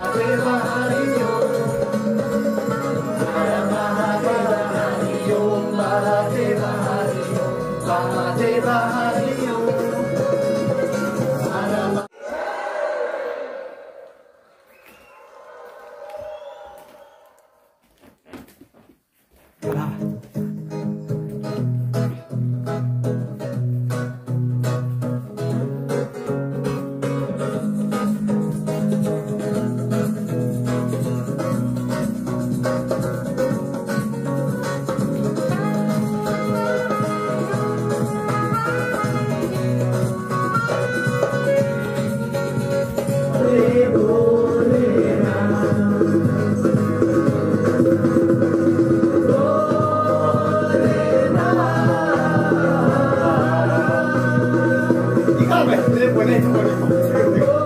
Amém. When they, when